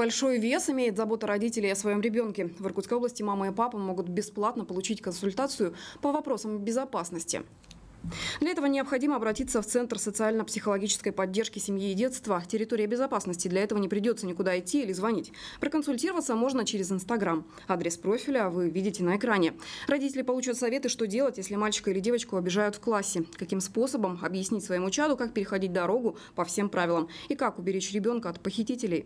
Большой вес имеет забота родителей о своем ребенке. В Иркутской области мама и папа могут бесплатно получить консультацию по вопросам безопасности. Для этого необходимо обратиться в Центр социально-психологической поддержки семьи и детства. Территория безопасности. Для этого не придется никуда идти или звонить. Проконсультироваться можно через Инстаграм. Адрес профиля вы видите на экране. Родители получат советы, что делать, если мальчика или девочку обижают в классе. Каким способом объяснить своему чаду, как переходить дорогу по всем правилам. И как уберечь ребенка от похитителей.